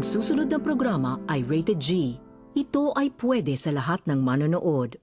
Ang susunod na programa ay rated G. Ito ay pwede sa lahat ng manonood.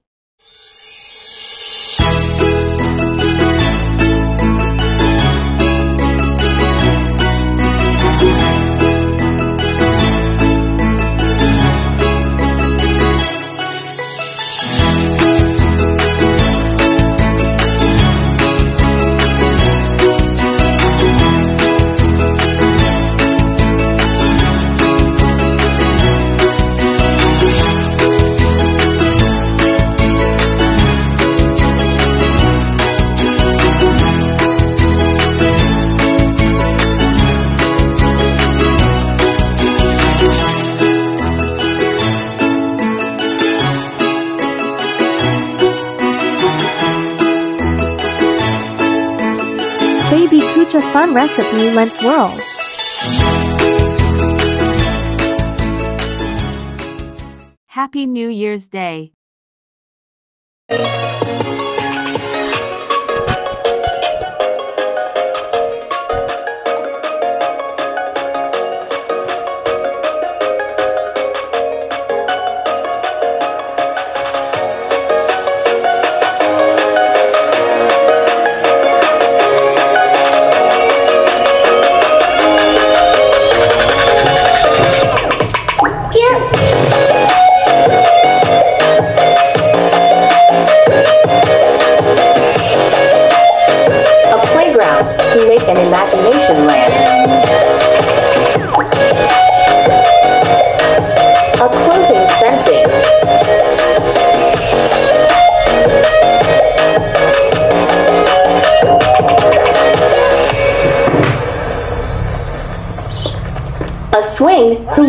Fun Recipe LNT's World. Happy New Year's Day.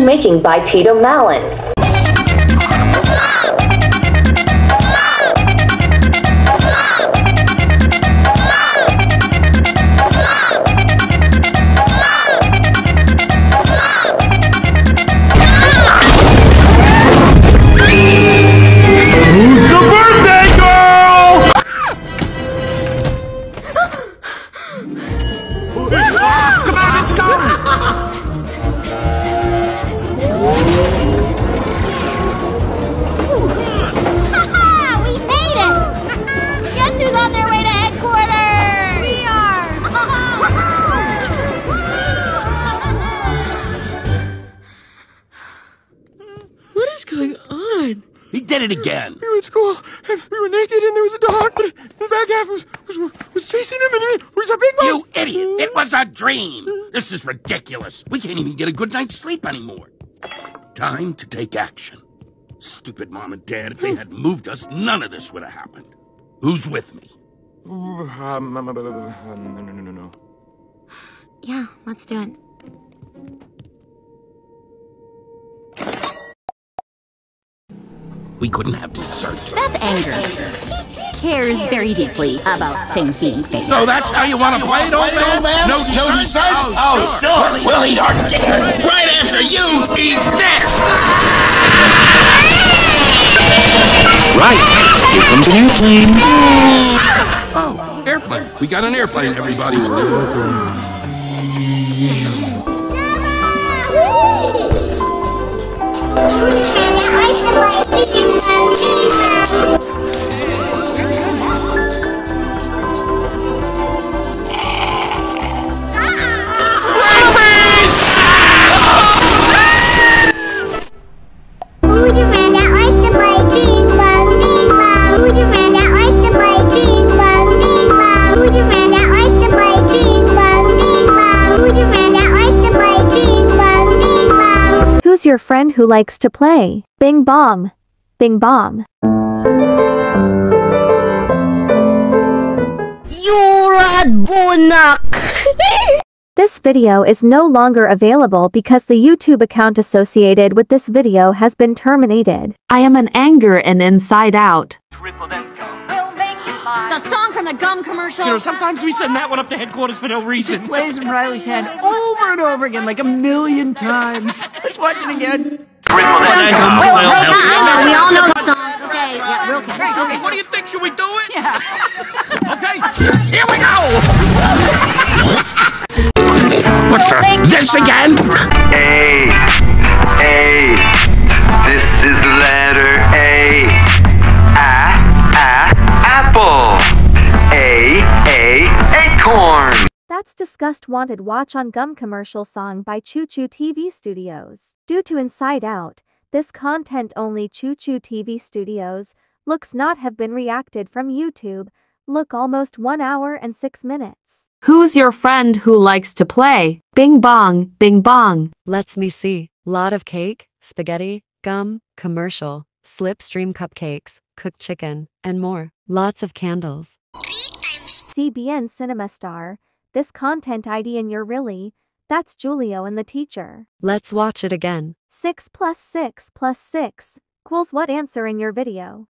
Swing who making by Tito Malin. Is going on? He did it again. We were in school, and we were naked, and there was a dog, but the back half was, was, was chasing him, and it was a big one. You idiot! It was a dream! This is ridiculous. We can't even get a good night's sleep anymore. Time to take action. Stupid mom and dad, if they hadn't moved us, none of this would have happened. Who's with me? Um, um, um, um, no, no, no, no, no. Yeah, let's do it. We couldn't have deserted. That's anger. Cares very deeply about things being fake. So that's how you want to play it, old man? No, No dessert? Oh, oh, sure. We'll eat our dinner right after you eat this. Right. Here comes an airplane. Oh, airplane. We got an airplane, everybody. Who's your friend who likes to play? Bing bong. Bing bong. Yurad Bunak! This video is no longer available because the YouTube account associated with this video has been terminated. I am an anger and inside out. The song from the gum commercial. You know, sometimes we send that one up to headquarters for no reason. plays in Riley's head over and over again, like a million times. Let's watch it again. we all know the song. Okay, yeah, real. Hey, okay, what do you think? Should we do it? Yeah. okay, here we go! what the? This again? A. A. This is the letter A. A. A. Apple. A. A. Acorn. That's disgust. Wanted Watch on Gum commercial song by Choo Choo TV Studios. Due to Inside Out, this content only Choo Choo TV Studios looks not have been reacted from YouTube, look almost 1 hour and 6 minutes. Who's your friend who likes to play? Bing bong, bing bong. Let's me see. Lot of cake, spaghetti, gum, commercial, slipstream cupcakes, cooked chicken, and more. Lots of candles. CBN Cinema Star, this content ID and you're really, that's Julio and the teacher. Let's watch it again. 6 plus 6 plus 6 equals what answer in your video?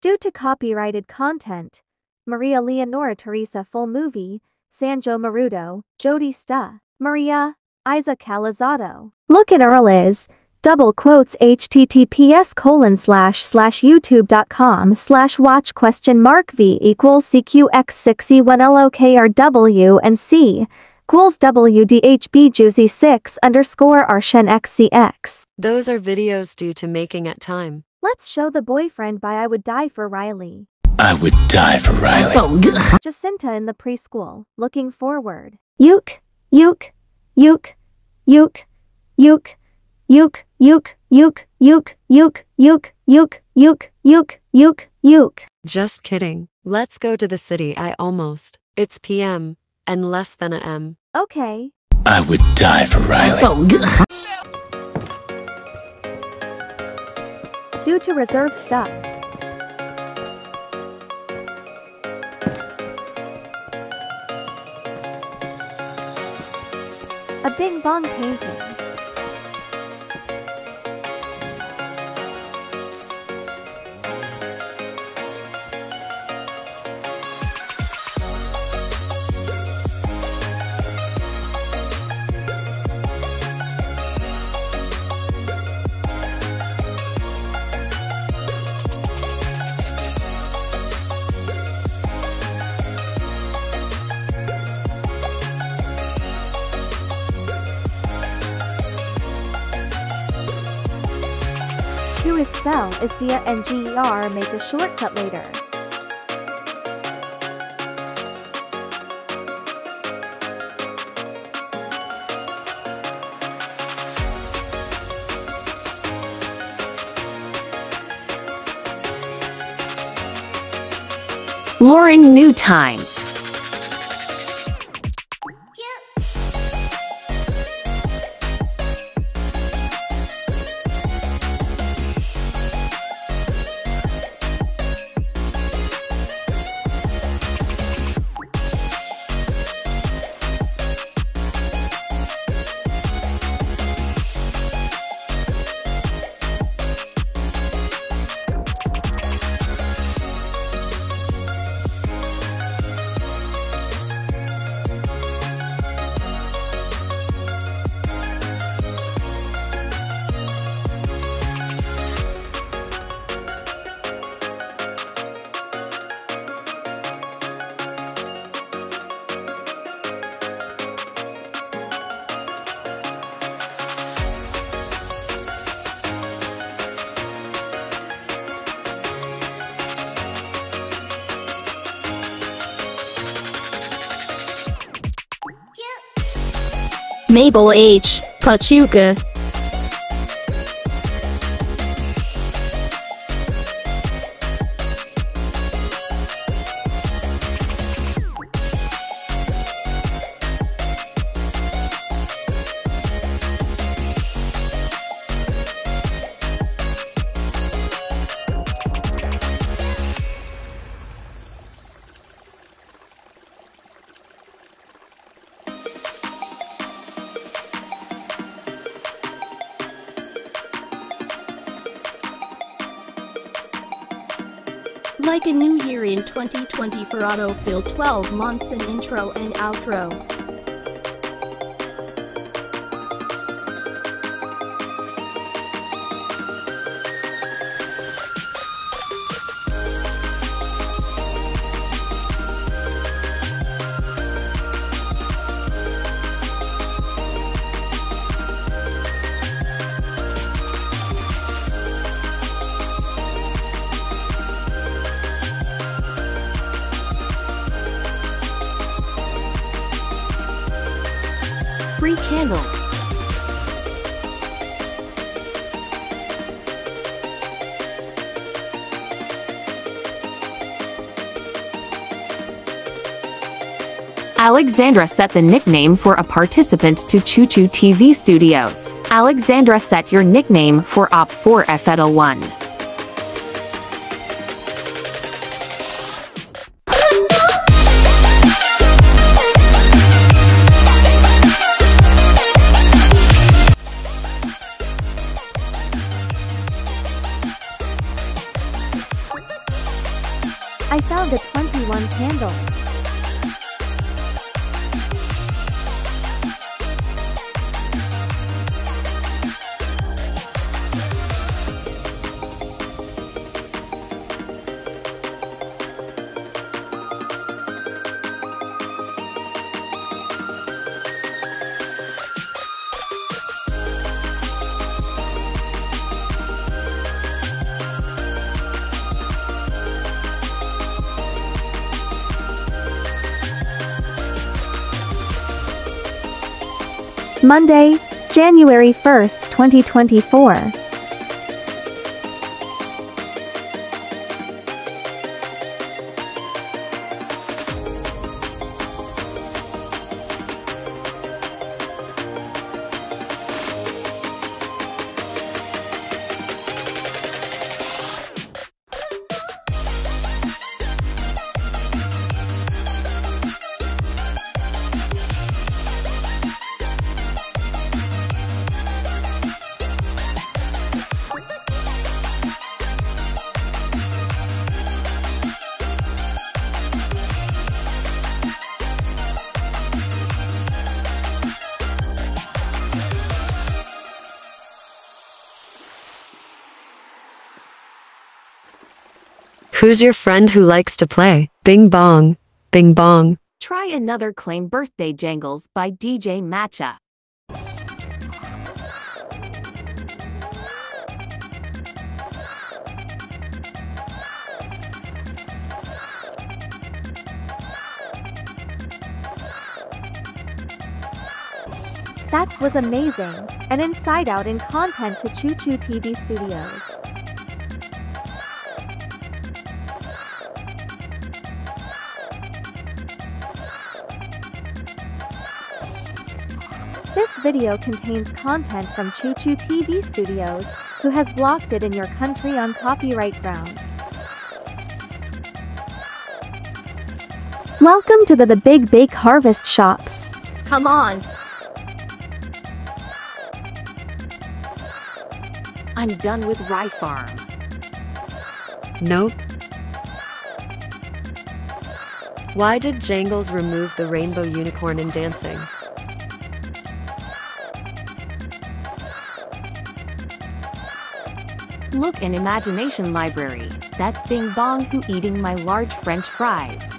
Due to copyrighted content, Maria Leonora Teresa full movie, Zanjoe Marudo, Jodi Sta, Maria, Iza Calzado. Look at Earl is, double quotes https colon slash slash youtube.com slash watch question mark v equals cqx6e1lokrw and c equals wdhb juicy 6 underscore arshen xcx. Those are videos due to making at time. Let's show the boyfriend by I Would Die for Riley. I would die for Riley. Jacinta in the preschool, looking forward. Yuke, yuke, yuke, yuke, yuke, yuke, yuke, yuke, yuke, yuke, yuke, yuke, yuke, yuke, yuke, yuke. Just kidding. Let's go to the city. I almost. It's PM and less than a M. Okay. I would die for Riley. Oh, Due to reserve stuff. A Bing Bong painting. Spell is dia and ger make a shortcut later. Lauren New Times. Mabel H. Pachuca. 2020 for autofill 12 months in intro and outro. Alexandra set the nickname for a participant to Choo Choo TV Studios. Alexandra set your nickname for Op4 Monday, January 1st, 2024. Who's your friend who likes to play? Bing bong, bing bong. Try another claim birthday jangles by DJ Matcha. That was amazing. An inside out in content to Choo Choo TV Studios. Video contains content from Choo Choo TV Studios, who has blocked it in your country on copyright grounds. Welcome to the The Big Bake Harvest Shops. Come on. I'm done with Rye Farm. Nope. Why did Jangles remove the rainbow unicorn in dancing? Look in Imagination Library. That's Bing Bong who eating my large french fries.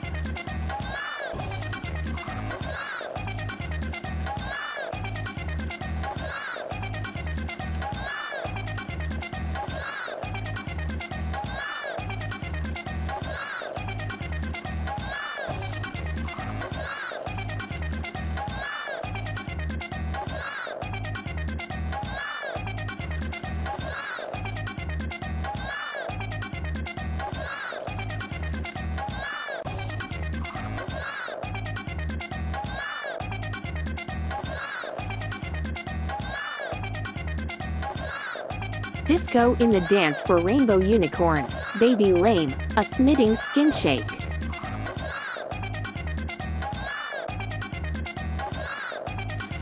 Disco in the dance for Rainbow Unicorn. Baby Lame, a smitting skin shake.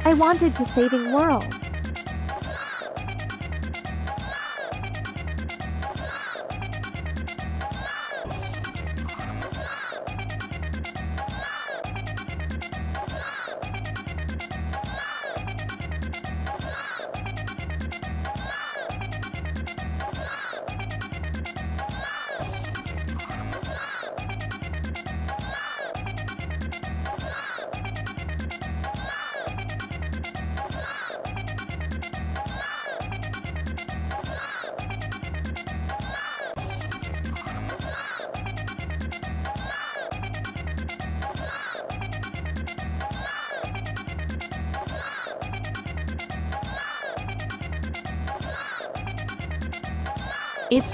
I wanted to saving world.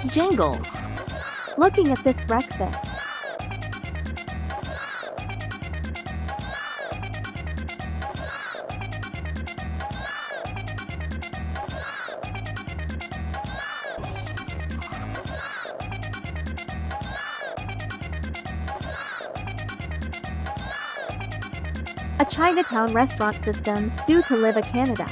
Jingles. Looking at this breakfast. a Chinatown restaurant system, due to Live a Canada.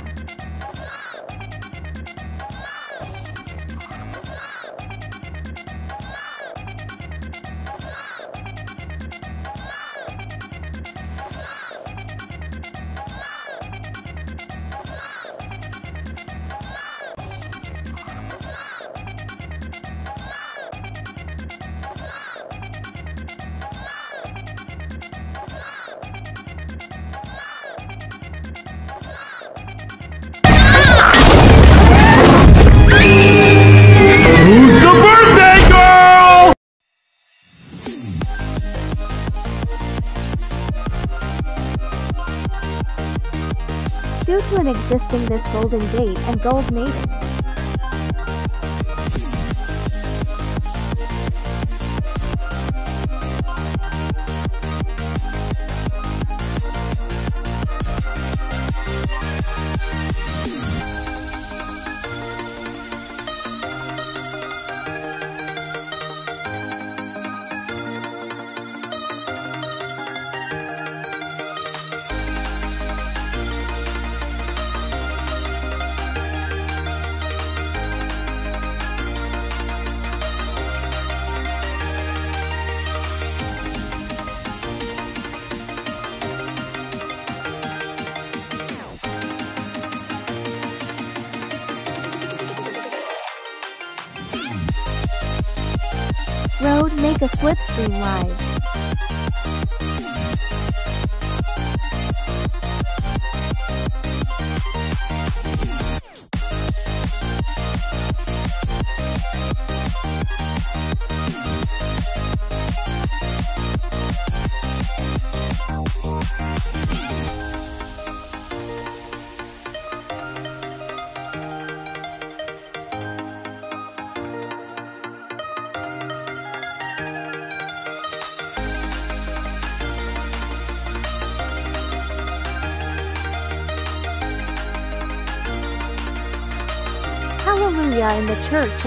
assisting this golden date and gold maiden. Slipstream Live.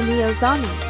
Camille Zani.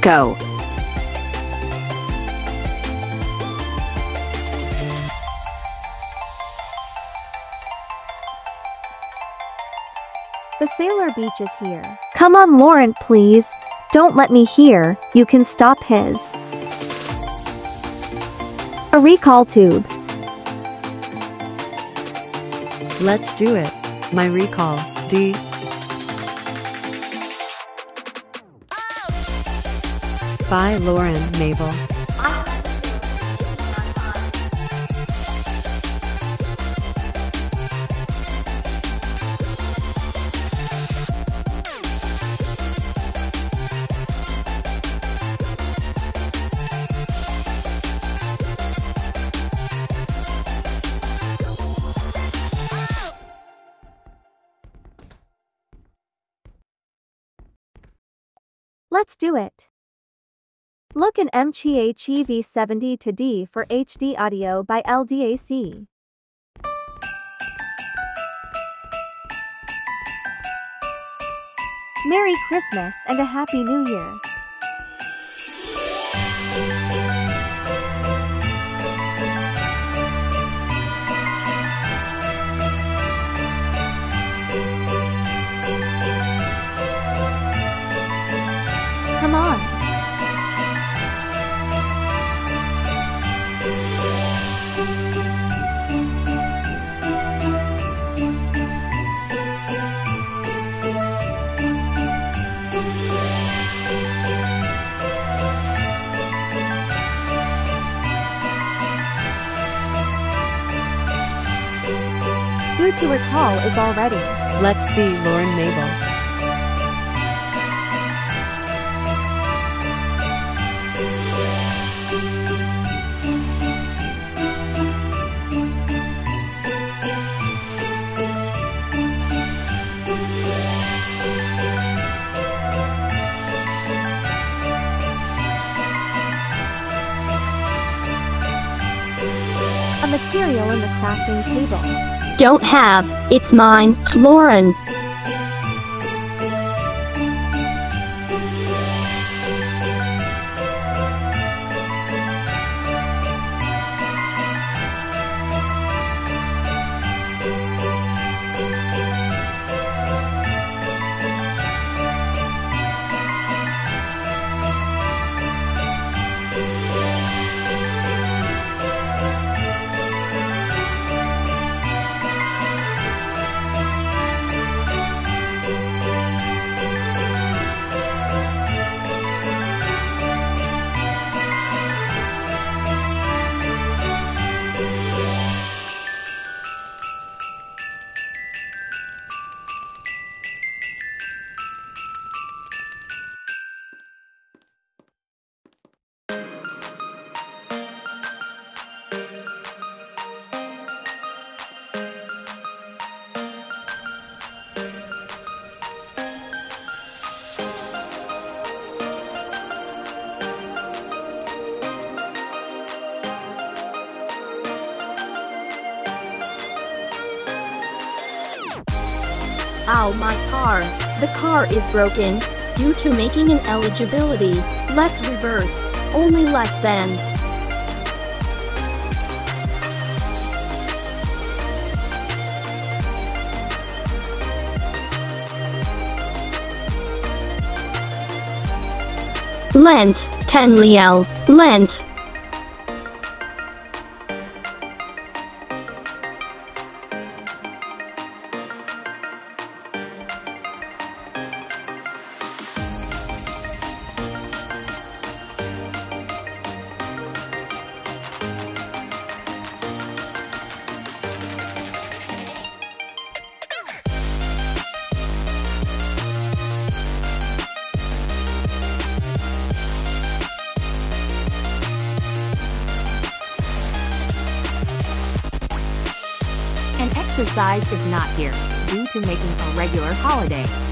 Disco. The Sailor Beach is here. Come on, Laurent, please. Don't let me hear. You can stop his. A recall tube. Let's do it. My recall. D. By Lauren Mabel. Let's do it. Look in MCHEV 70 to D for HD audio by LDAC. Merry Christmas and a Happy New Year. Recall is already. Let's see Lauren Mabel. A material in the crafting table. Don't have. It's mine. Lauren. Car is broken. Due to making an eligibility, let's reverse. Only less than. Lent, 10 Liel, Lent. Exercise is not here, due to making a regular holiday.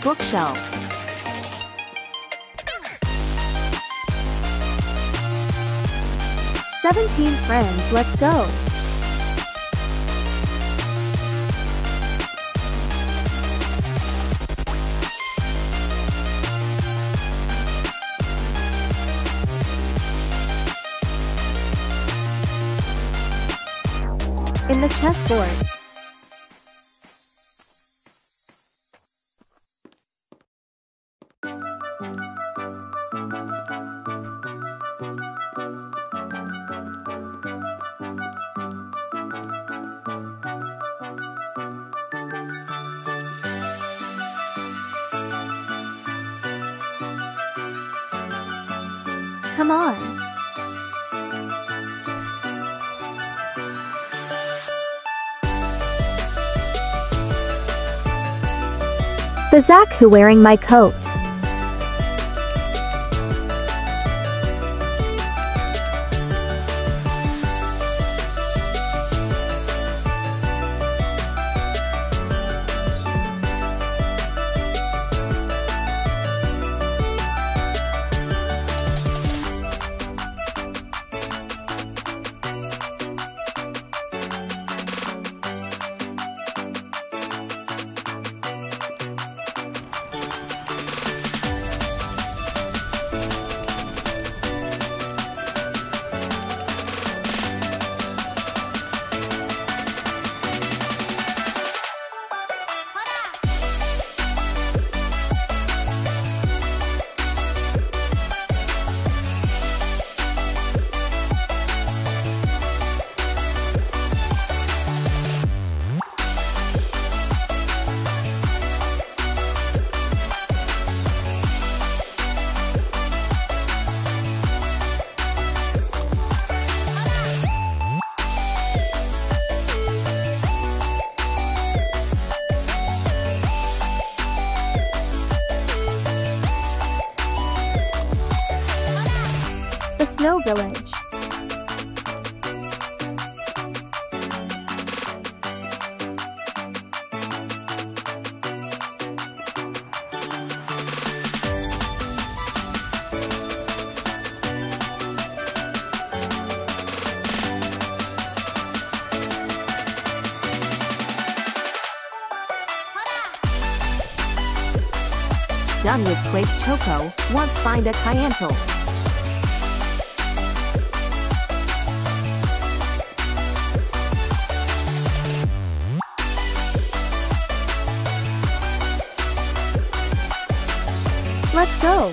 A bookshelf. Seventeen friends, let's go. In the chessboard. Zach who wearing my coat. Find a Kyantle. Let's go.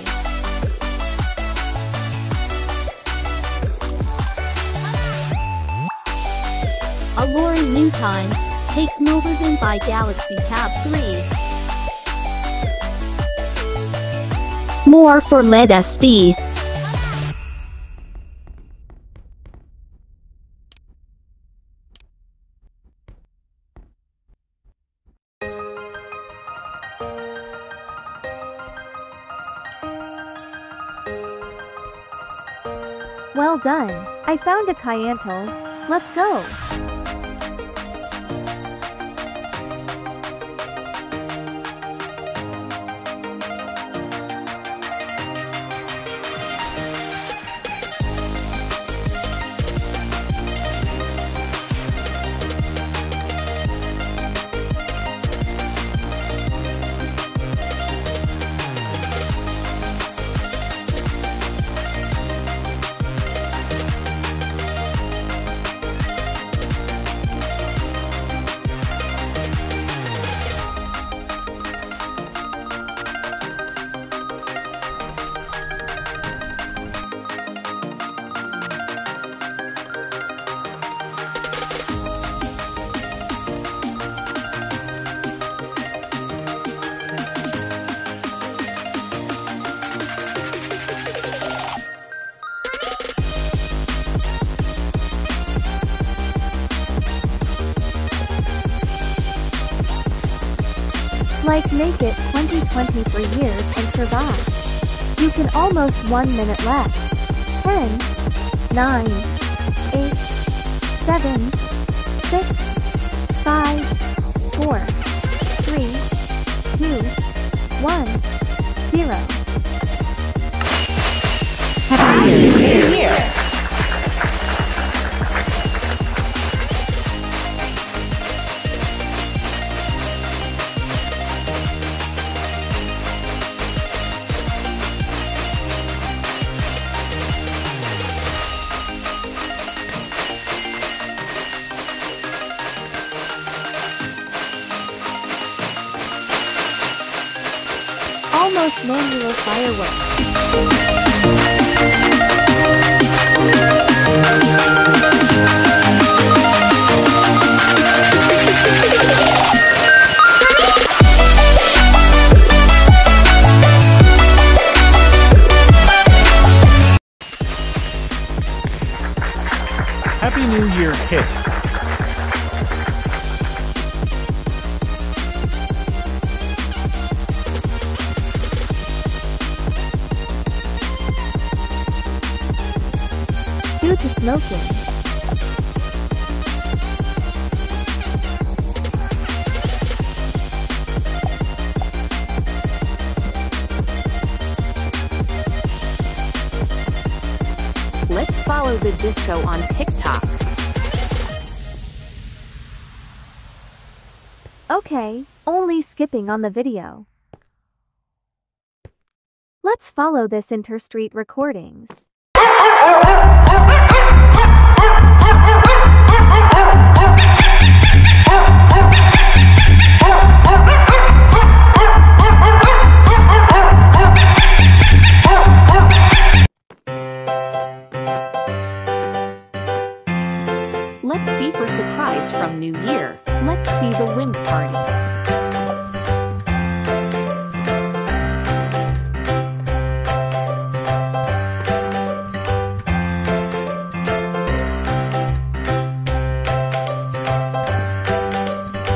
Alluring New Times takes movers in by Galaxy Tab 3. For LED SD. Well done. I found a Kyantle. Let's go. Make it 2020 for years and survive. You can almost 1 minute left. 10, 9, 8, 7, 6, 5, 4, skipping on the video. Let's follow this interstreet recordings.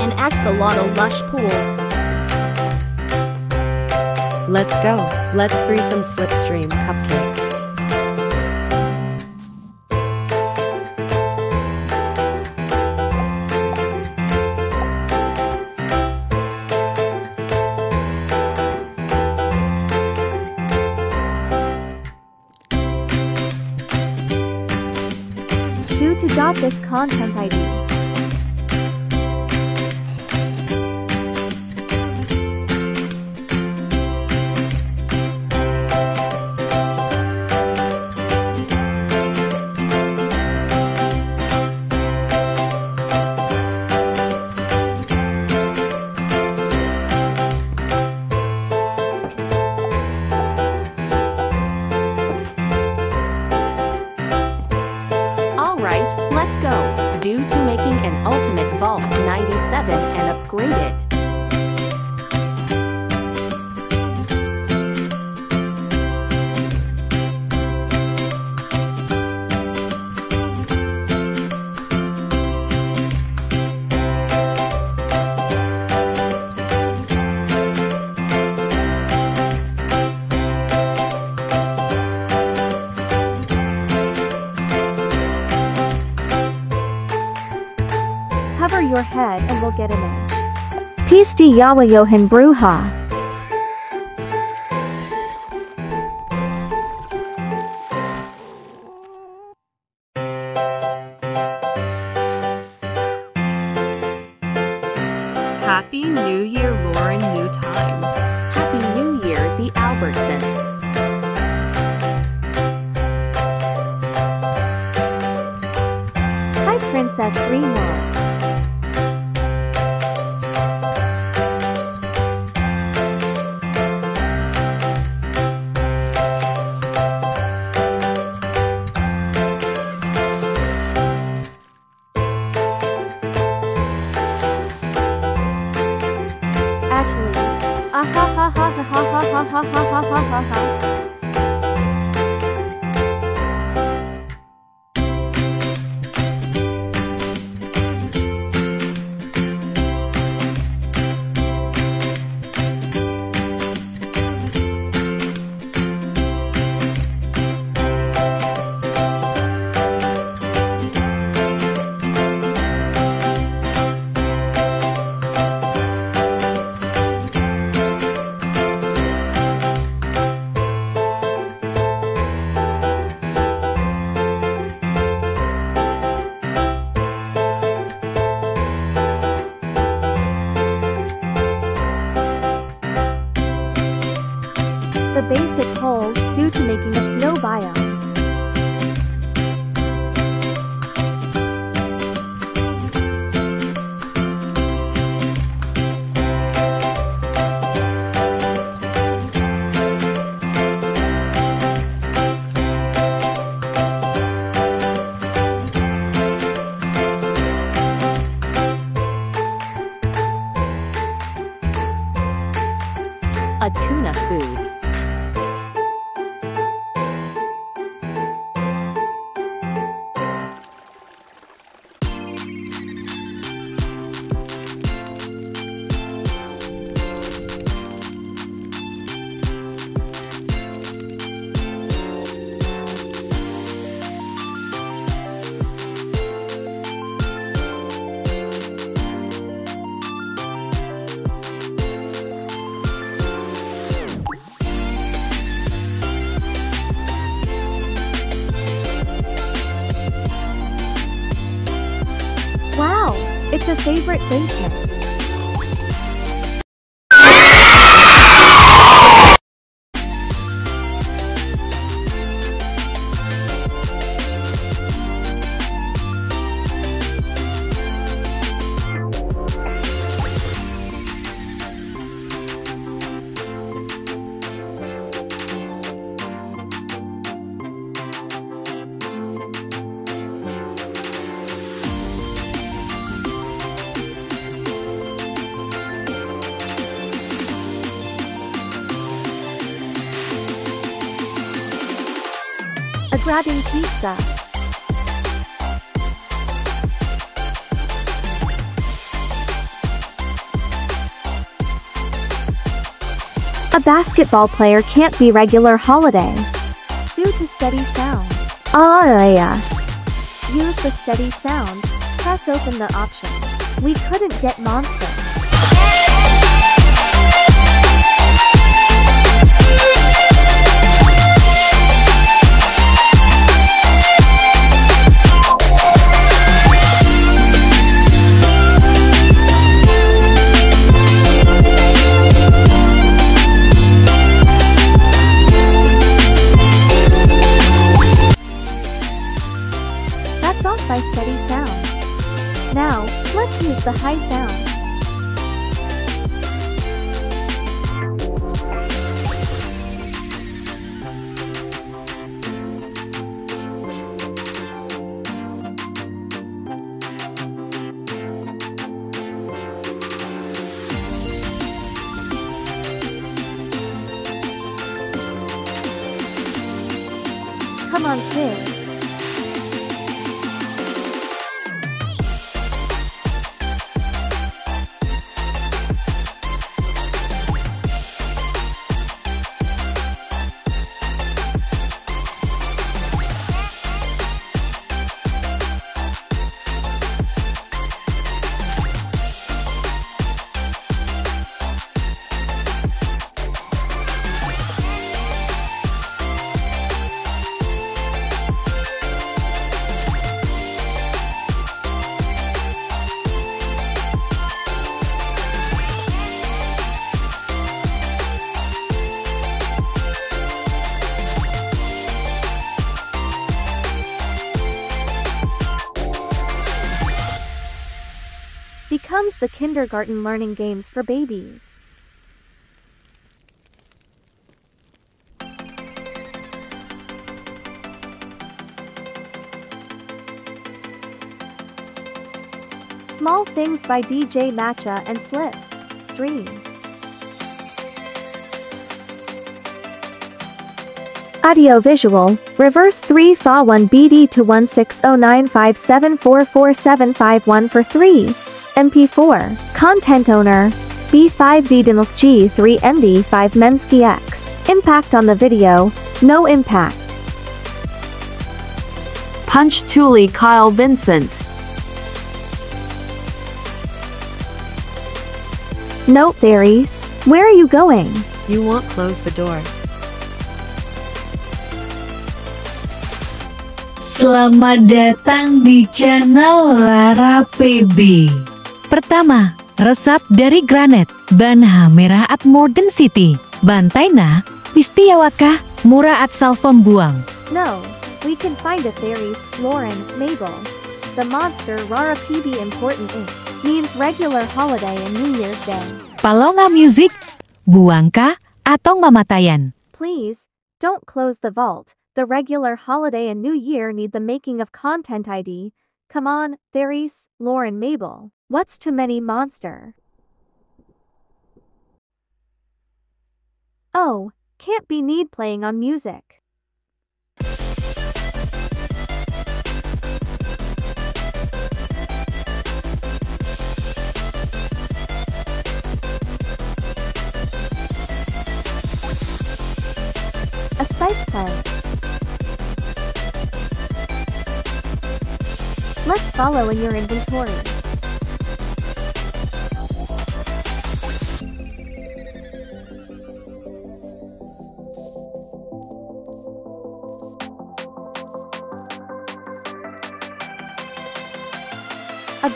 an axolotl lush pool. Let's go. Let's free some slipstream cupcakes. Due to dot this content ID, Yawa Yohan Bruha. Grabbing pizza. A basketball player can't be regular holiday. Due to steady sounds. Ah, yeah. Use the steady sounds. Press open the options. We couldn't get monster. By steady sounds. Now, let's use the high sounds. The kindergarten learning games for babies. Small Things by DJ Matcha and Slip. Stream. Audio visual, reverse 3 fa 1 BD to 160957447551 for 3. MP4, content owner, B5 Vidinuk G3 MD5 Mensky X. Impact on the video, no impact. Punch Thule Kyle Vincent. Note theories, where are you going? You won't close the door. Selamat datang di channel Rara PB. Pertama, resep dari granit, Banha Merah at Modern City, Bantai na, Pistiyawaka, mura at cellphone buang. No, we can find a fairies, Lauren, Mabel. The monster Rara PB Important Inc. means regular holiday and New Year's Day. Palonga Music, buang ka atong mamatayan. Please, don't close the vault. The regular holiday and New Year need the making of content ID. Come on, Theris, Lauren, Mabel. What's too many monster? Oh, can't be need playing on music. A spike plants. Let's follow in your inventory.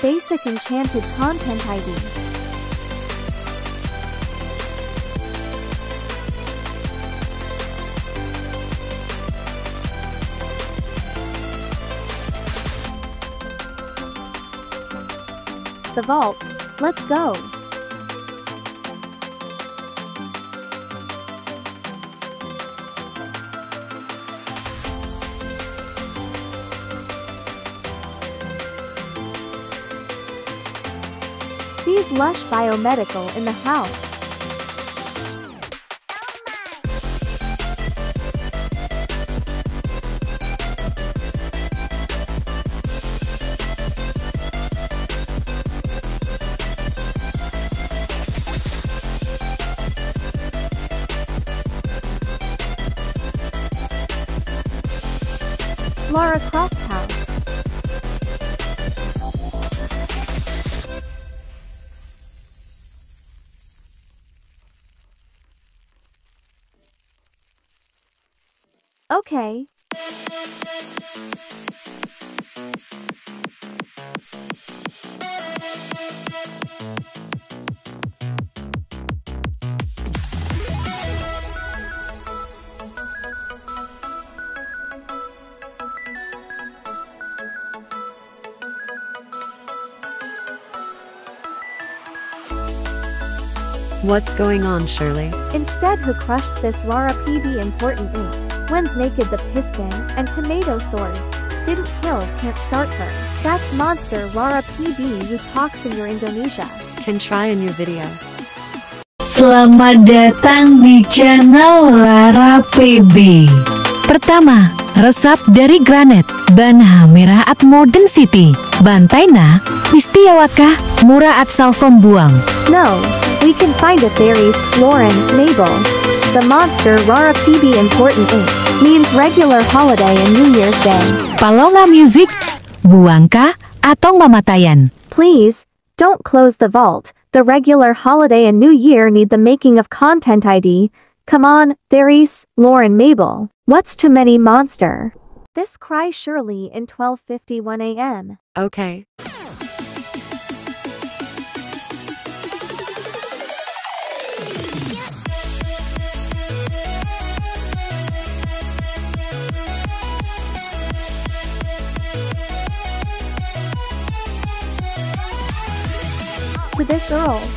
Basic enchanted content ID. The vault. Let's go. Lush biomedical in the house. What's going on, Shirley? Instead who crushed this Rara PB important ink. When's naked the piston and tomato swords. Didn't kill can't start her. That's monster Rara PB you talks in your Indonesia. Can try in your video. Selamat datang di channel Rara PB. Pertama, resep dari granit, Banha merah at Modern City, Bantai na, Pistiyawaka, mura at Salvom buang. No, we can find a theories, Lauren, Mabel. The monster Rara PB important ink means regular holiday and New Year's Day. Palonga Music, buang ka atong mamatayan. Please, don't close the vault. The regular holiday and New Year need the making of content ID. Come on, Theris, Lauren, Mabel. What's too many monster? This cry surely in 12:51 a.m. Okay. To this Earl.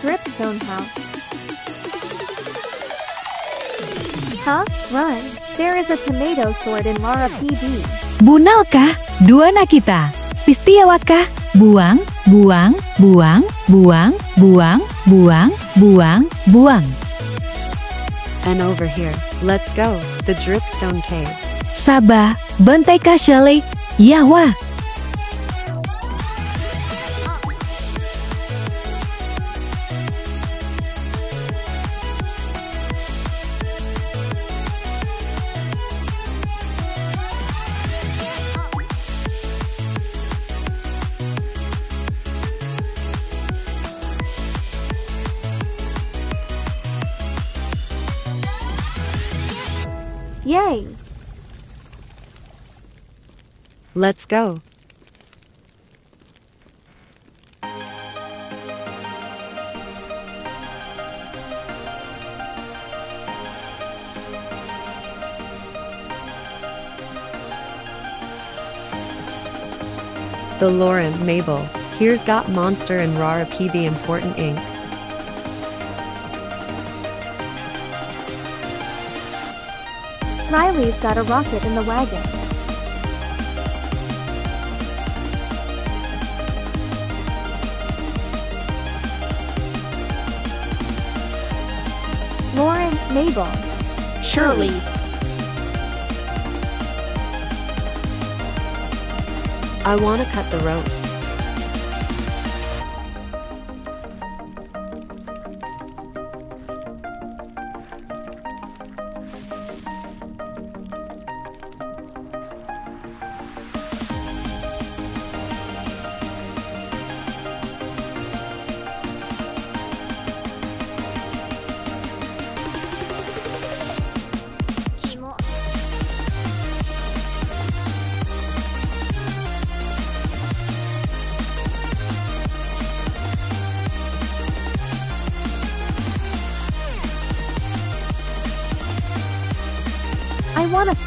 drip zone house. Huh? Run! There is a tomato sword in Lara PD. Bunalkah? Dua Nakita. Pistiawa kah? Buang, buang, buang, buang, buang, buang, buang, buang. And over here, let's go, the dripstone cave. Sabah, Bentai Chalet, Yahwah. Let's go. The Lauren, Mabel. Here's got Monster and Rara PB Important Ink. Riley's got a rocket in the wagon. Shirley. I want to cut the ropes.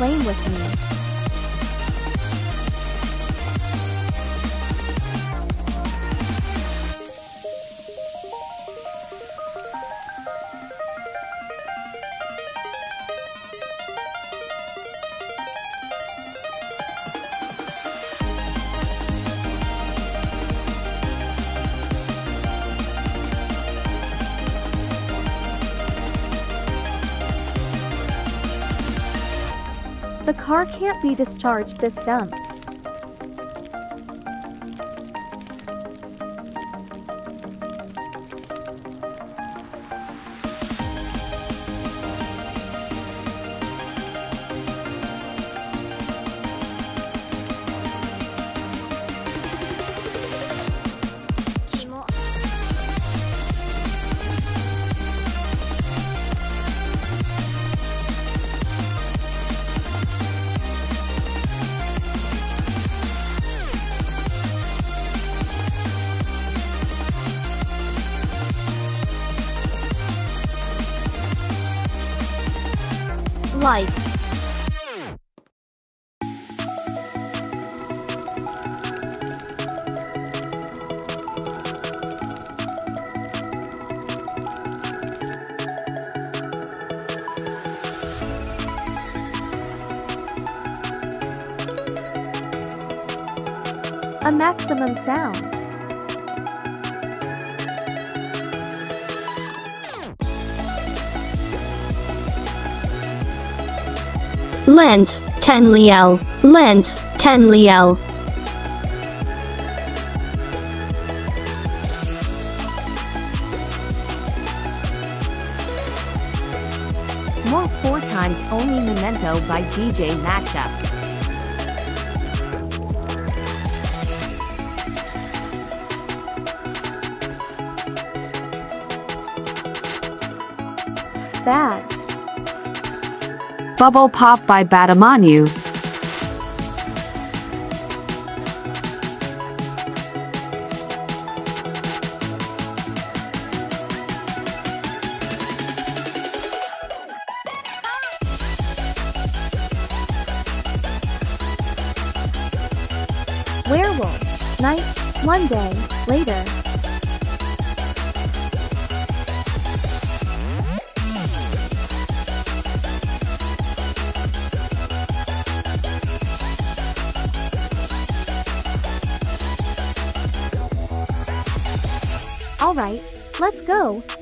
Flame with car can't be discharged this dump. Lent, 10 liel. Lent, 10 liel. More four times only Memento by DJ Matchup. Bad. Bubble Pop by Batamanu.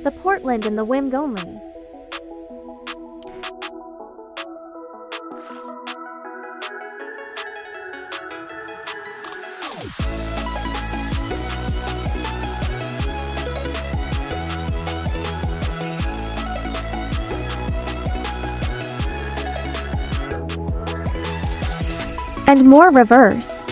The Portland and the Wimgonly. And more reverse.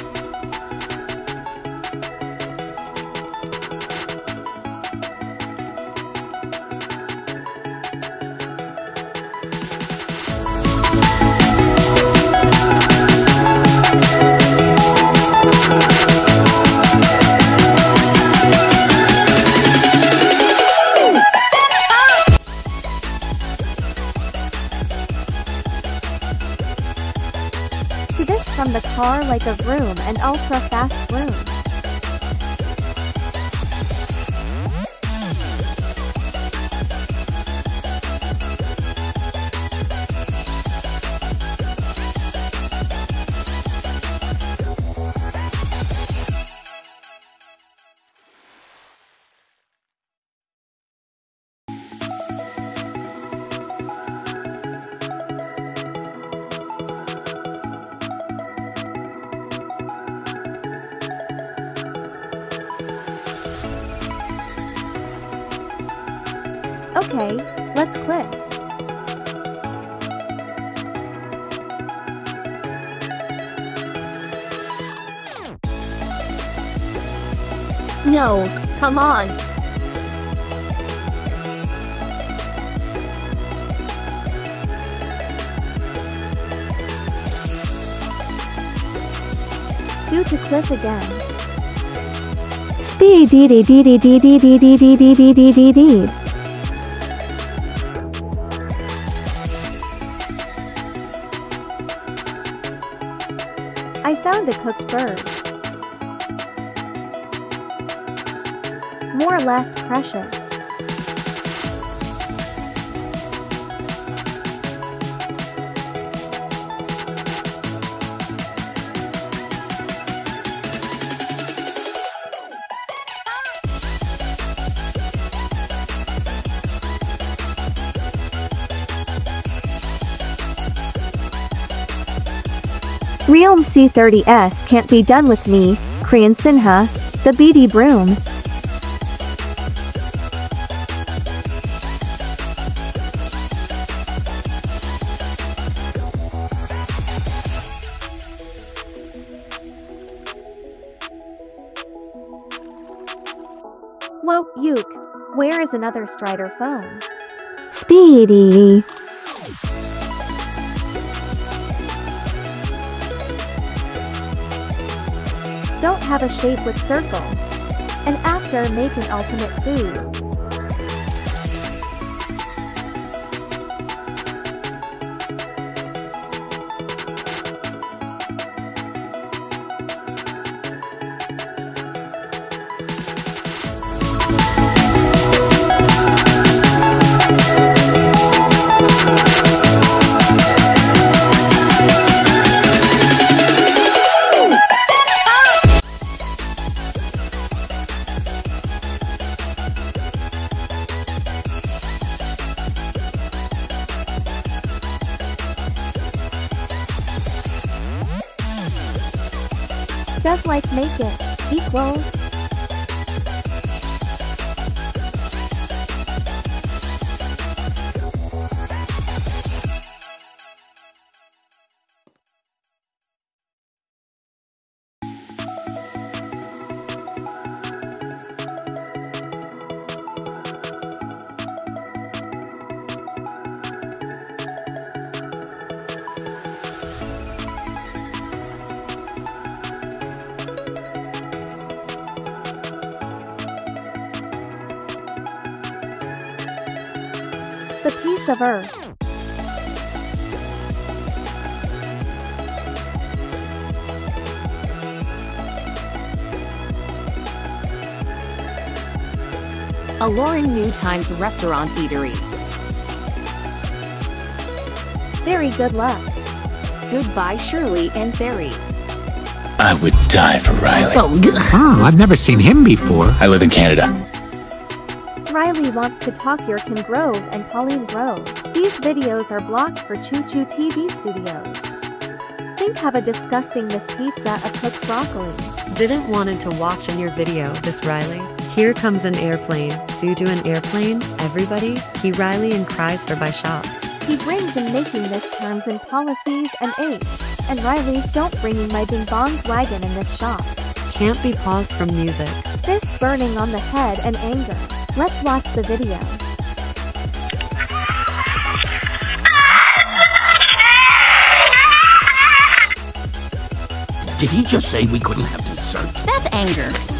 Come on. Due to click again. Speed dee dee dee dee dee dee dee dee dee dee dee dee dee dee. I found a cooked bird. Less precious. Realme C30S can't be done with me, Kriyan Sinha, the beady broom. Another Strider phone? Speedy. Don't have a shape with circle. And after making ultimate food. Alluring New Times Restaurant Eatery. Very good luck. Goodbye Shirley and Fairies. I would die for Riley. Oh, I've never seen him before. I live in Canada. Riley wants to talk Your Yurkin Grove and Pauline Grove. These videos are blocked for Choo Choo TV studios. Think have a disgusting Miss Pizza of cooked broccoli. Didn't wanted to watch in your video, this Riley. Here comes an airplane. Due to an airplane, everybody, he Riley and cries for by shops. He brings in making this terms and policies and eight. And Riley's don't bringing my ding bongs wagon in this shop. Can't be paused from music. This burning on the head and anger. Let's watch the video. Did he just say we couldn't have dessert? That's anger.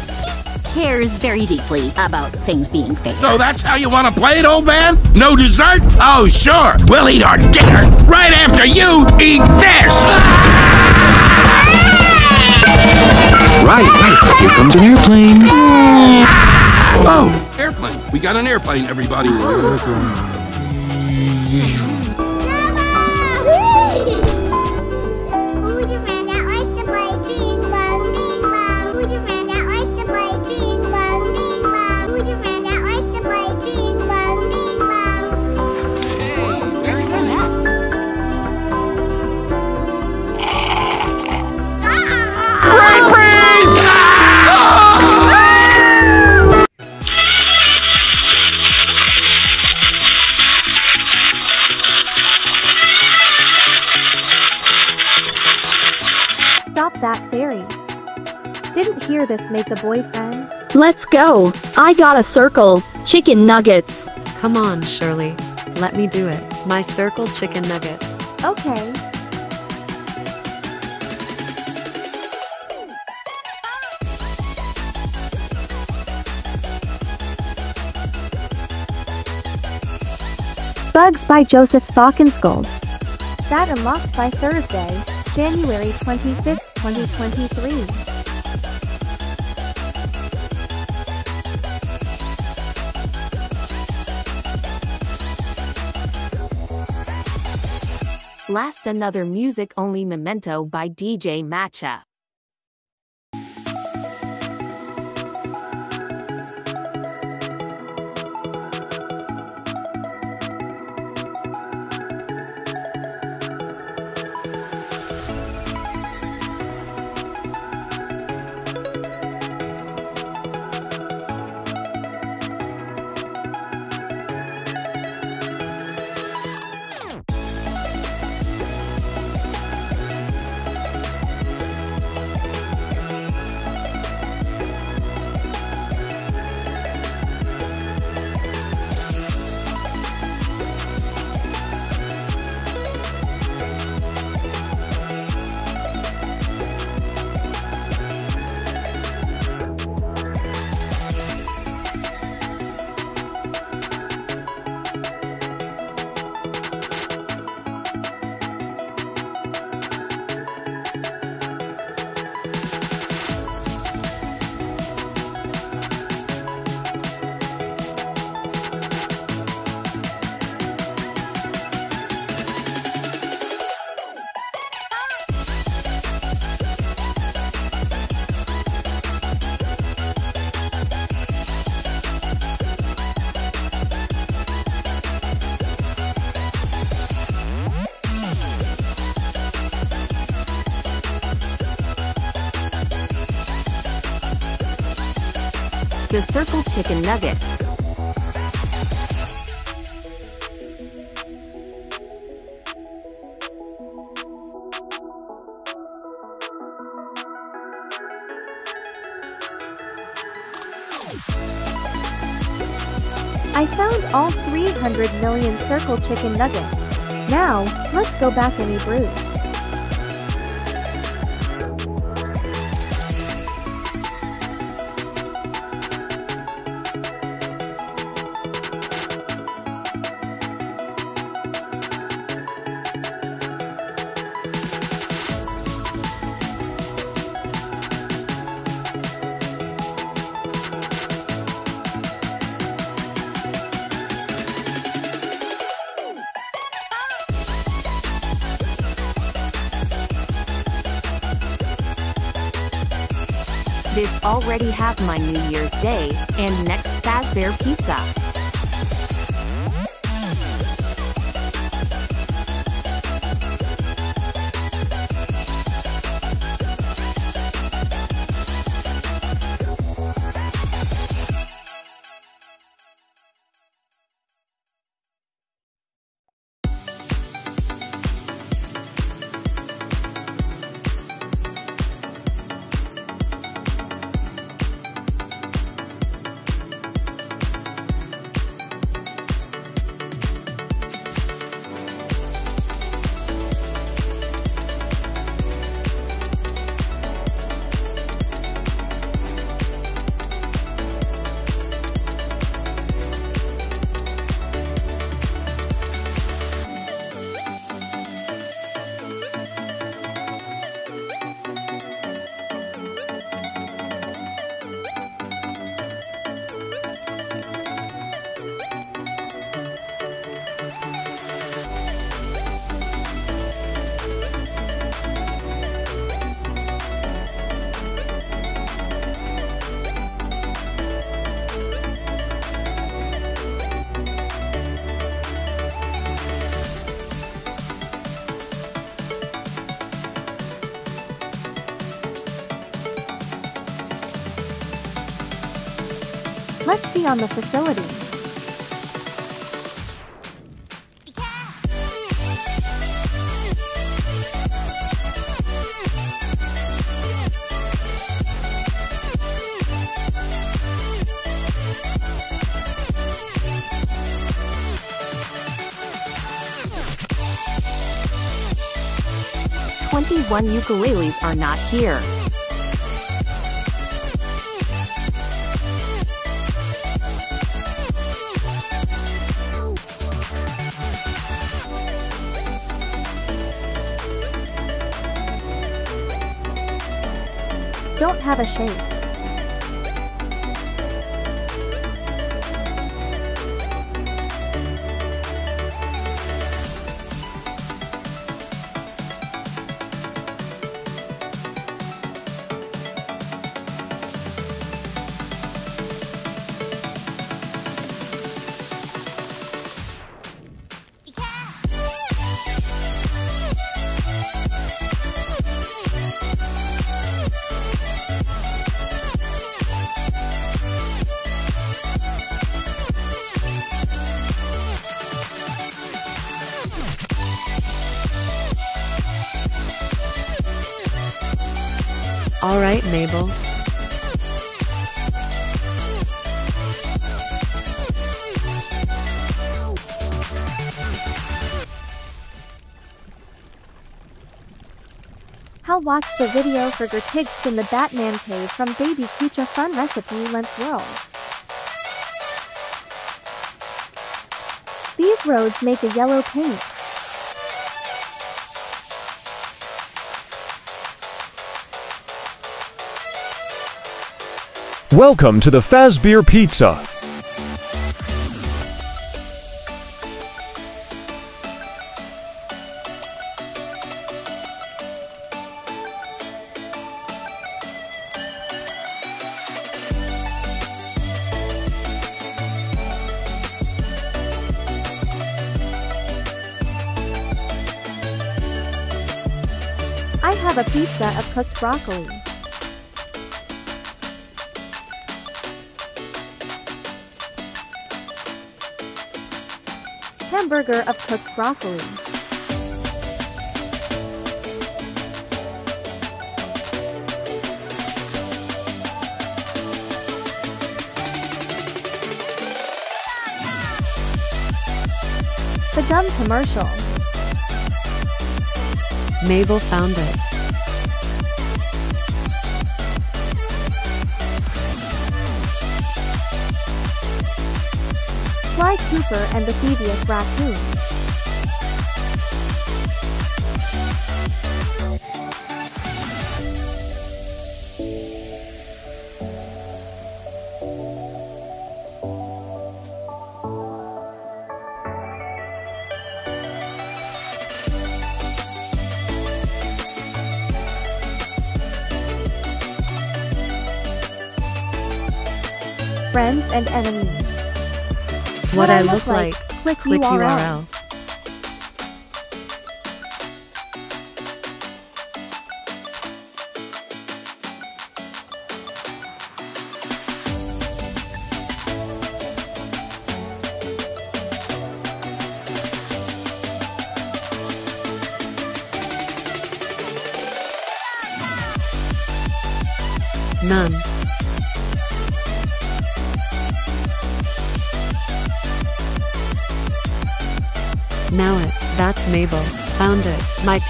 He cares very deeply about things being fair. So that's how you want to play it, old man? No dessert? Oh, sure. We'll eat our dinner right after you eat this. Right, right. Here comes an airplane. Oh, airplane. We got an airplane, everybody. this make a boyfriend? Let's go. I got a circle. Chicken nuggets. Come on, Shirley. Let me do it. My circle chicken nuggets. Okay. Bugs by Joseph Falkenskold. That unlocked by Thursday, January 25th, 2023. Last another music only memento by DJ Matcha. Circle Chicken Nuggets. I found all 300 million circle chicken nuggets. Now, let's go back and eat Bruce. Already have my New Year's Day and next Fazbear Pizza. On the facility. Twenty-one ukuleles are not here. Don't How watch the video for Gertigst in the Batman cave from Baby Kucha Fun Recipe Lens World. These roads make a yellow paint. Welcome to the Fazbear Pizza. Cooked broccoli. Hamburger of cooked broccoli. The gum commercial. Mabel found it. Sly Cooper and the Thievius Raccoon. Friends and enemies. What, I look like. Click, Click URL. URL.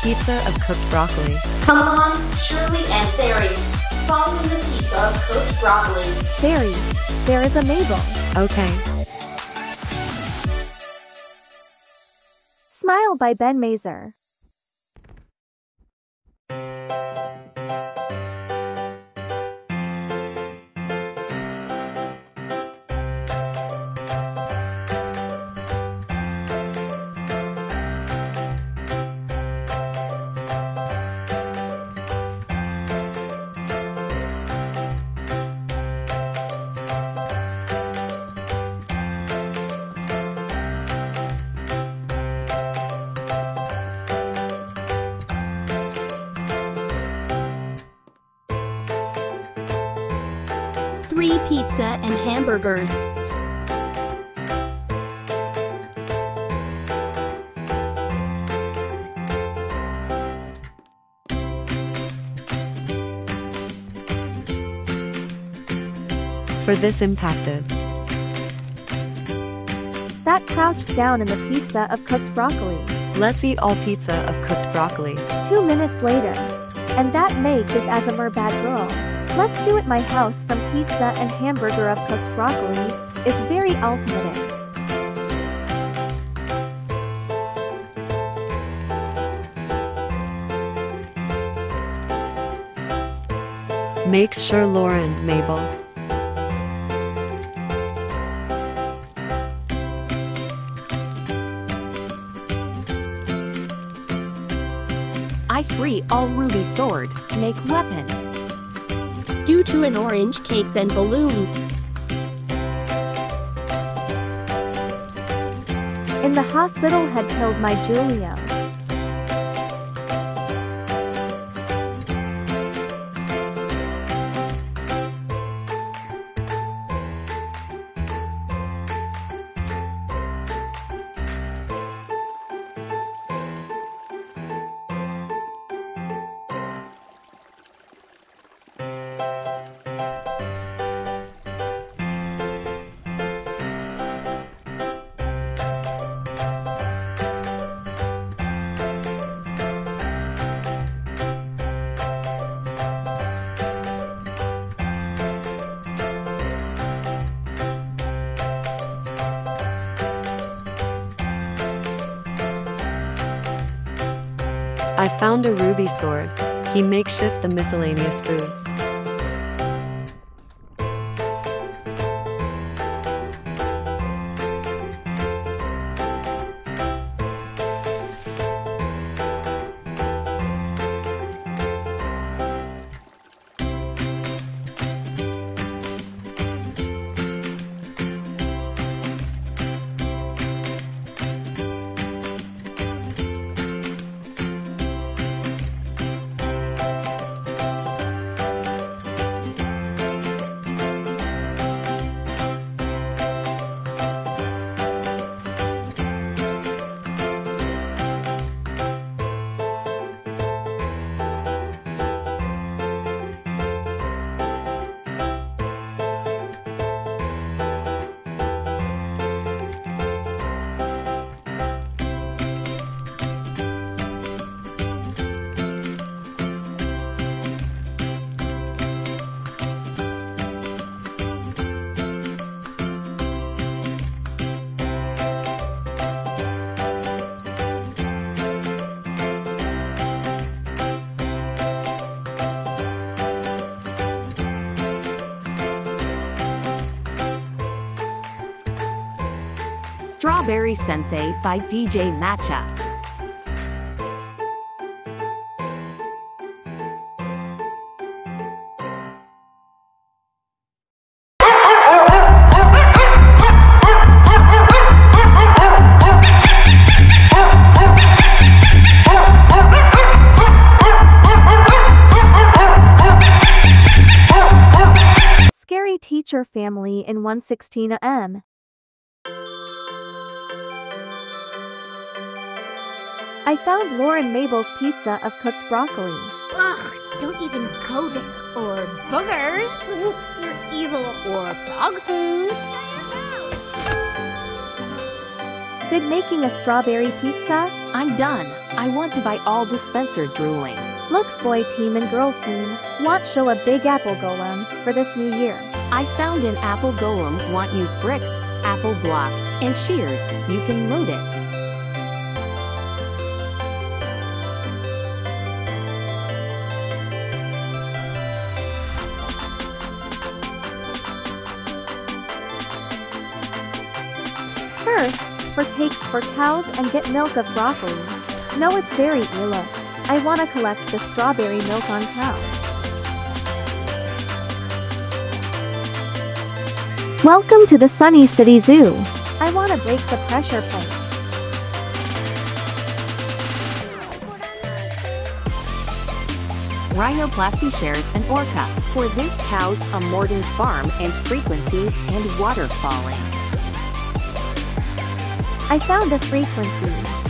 Pizza of cooked broccoli. Come on, Shirley and Fairies. Follow the pizza of cooked broccoli. Fairies. There is a Mabel. Okay. Smile by Ben Mazer. Three pizza and hamburgers. For this impacted. That crouched down in the pizza of cooked broccoli. Let's eat all pizza of cooked broccoli. Two minutes later. And that make is as a mer bad girl. Let's do it my house from pizza and hamburger of cooked broccoli is very ultimate. Makes sure Lauren, Mabel. I free all ruby sword, make weapon. Due to an orange cakes and balloons. In the hospital had killed my Julio. Found a ruby sword. He makeshift the miscellaneous foods. Strawberry Sensei by DJ Matcha. Scary teacher family in 116 M. I found Lauren Mabel's pizza of cooked broccoli. Ugh, don't even go there. Or boogers. You're evil. Or dog food. Did making a strawberry pizza? I'm done. I want to buy all dispenser drooling. Looks boy team and girl team want show a big apple golem for this new year. I found an apple golem want use bricks, apple block, and shears. You can load it. For cows and get milk of broccoli. No, it's very illa. I wanna collect the strawberry milk on cows. Welcome to the Sunny City Zoo. I wanna break the pressure pipe. rhinoplasty shares an orca. For this cows a mordant farm and frequencies and water falling. I found a frequency.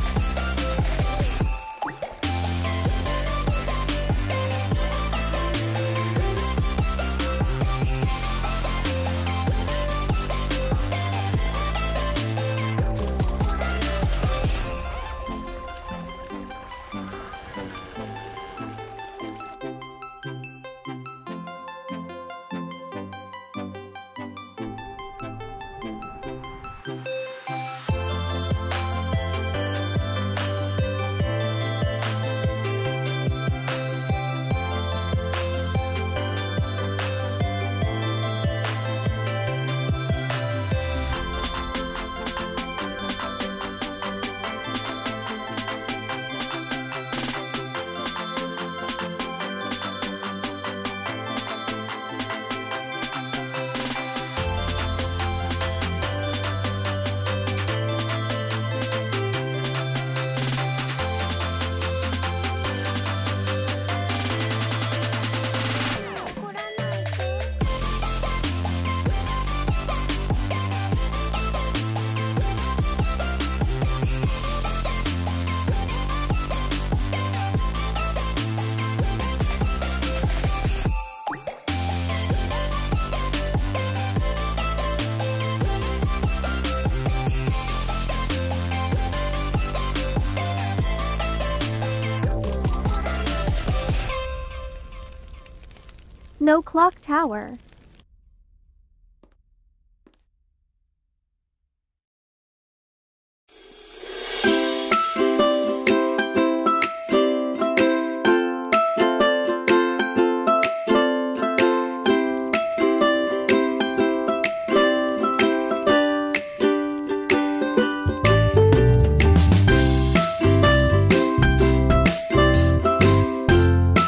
Clock tower.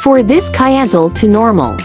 For this Kyantle to normal.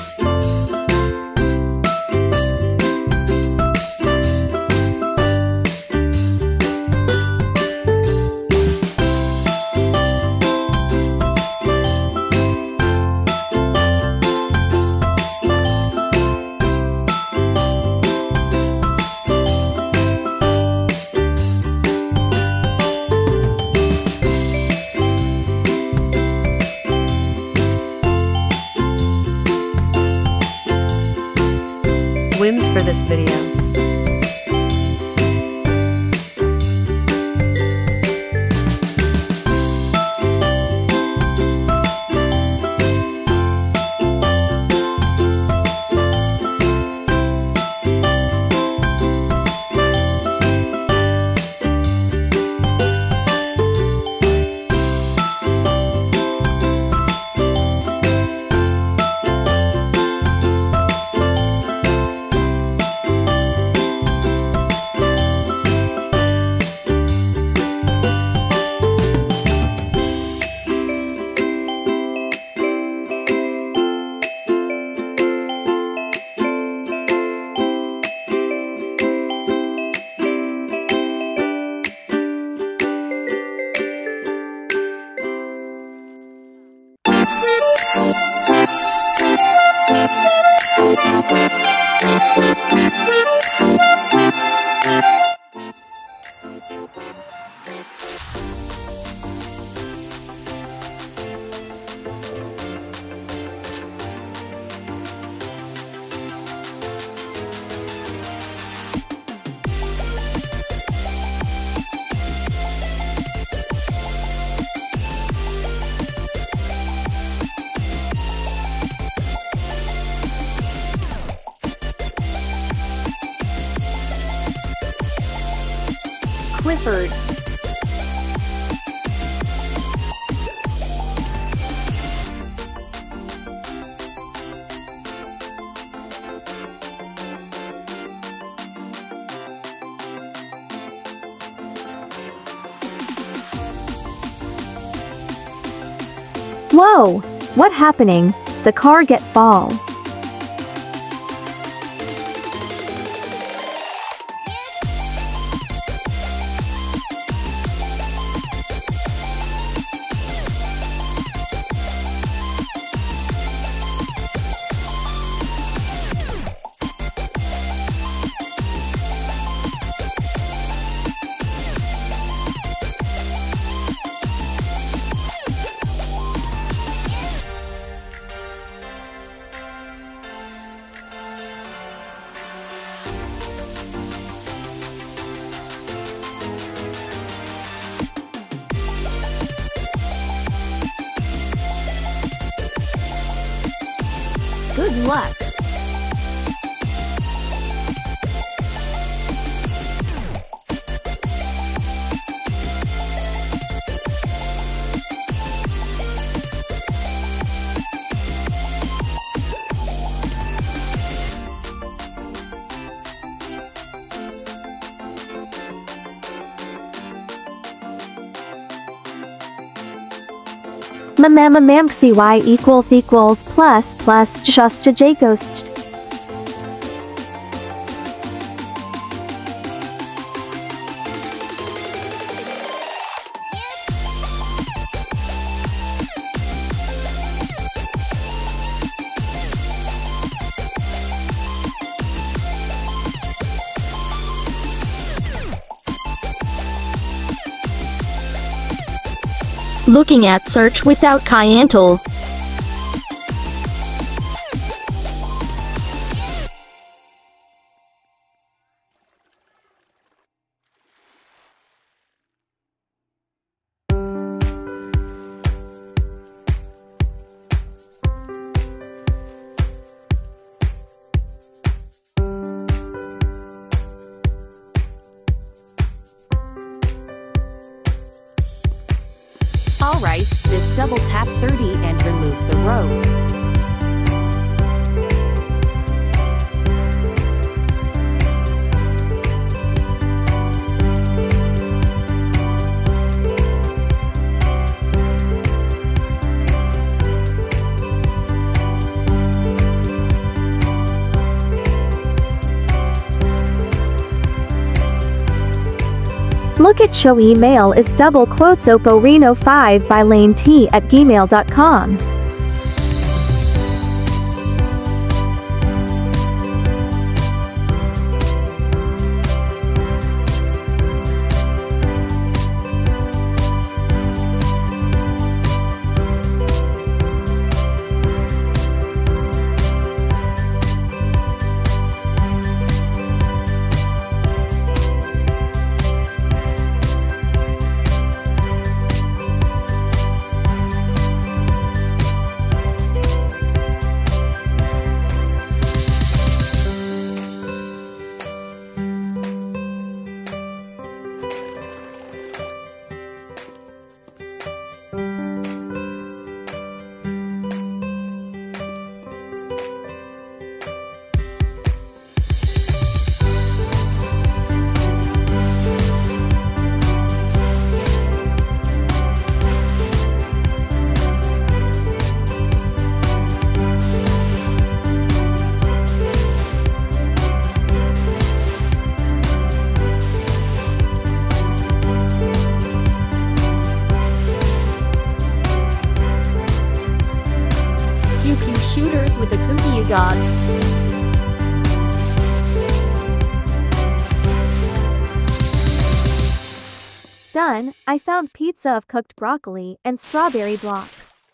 What happening? The car get fall. Y equals equals plus plus just to j ghost. Looking at search without Kyantle. Look show email is double quotes Oppo Reno 5 by Lane T at gmail.com. god. Done, I found pizza of cooked broccoli and strawberry blocks.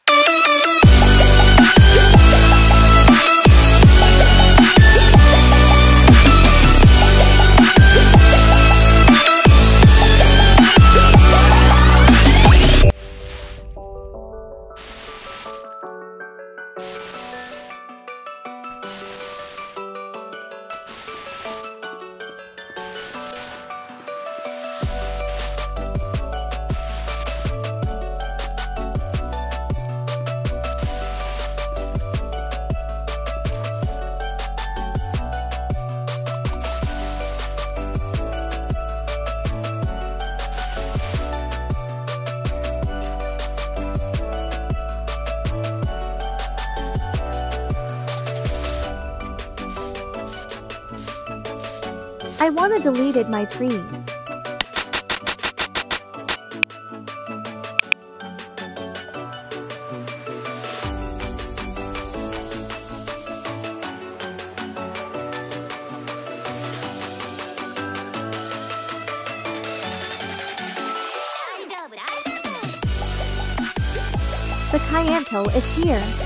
My trees. The Kyanto is here.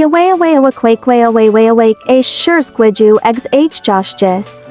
Yawa away awa quake way away way awake a sure squidju eggs h josh jis.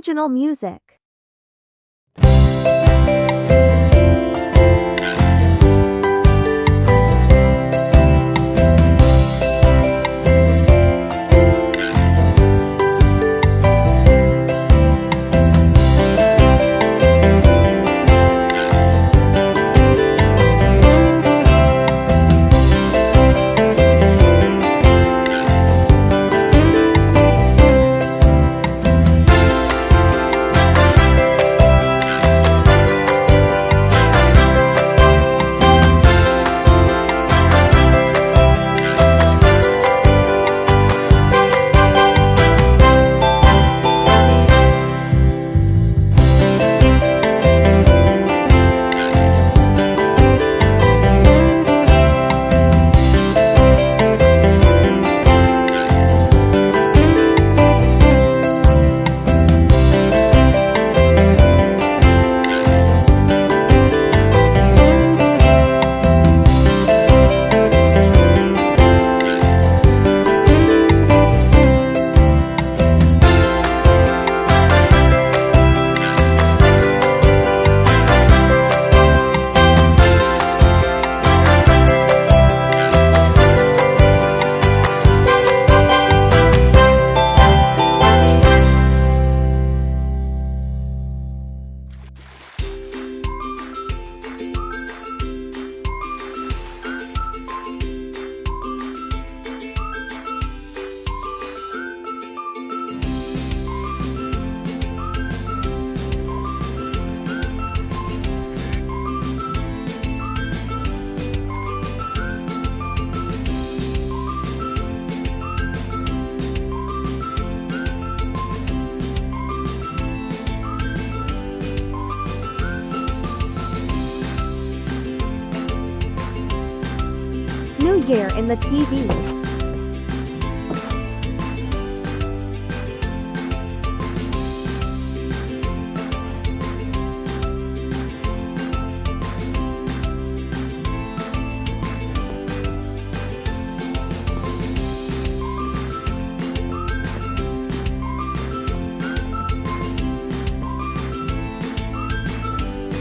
Original music.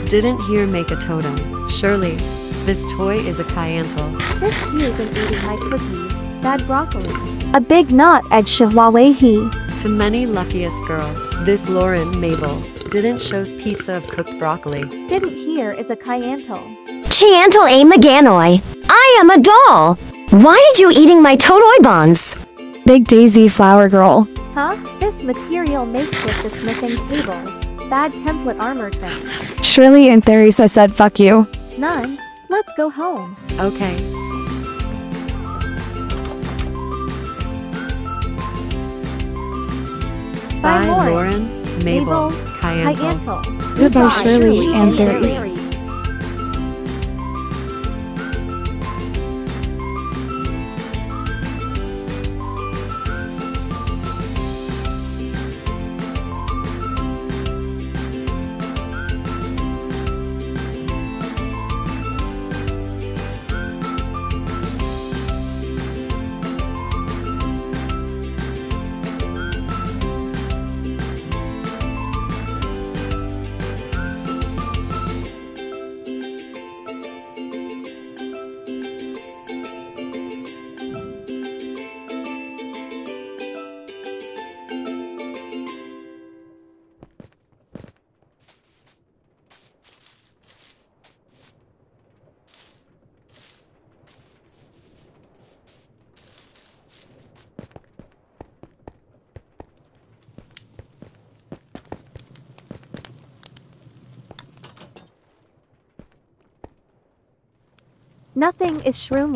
Didn't hear make a totem. Surely, this toy is a Kyantal. This he isn't eating my cookies. Bad broccoli. A big knot at Huawei he. To many luckiest girl, this Lauren Mabel didn't shows pizza of cooked broccoli. Didn't hear is a Kyantal. Chiantal A. Maganoi. I am a doll. Why did you eating my Totoy bonds? Big Daisy Flower Girl. Huh? This material makes with the smithing tables. Bad template armor trims. Shirley and Theresa said fuck you. None. Let's go home. Okay. Bye, Bye, Lauren. Lauren, Mabel, Kyantal. Kyantal. Goodbye, Shirley and Therese. Nothing is shroom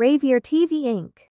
Bravia TV Inc.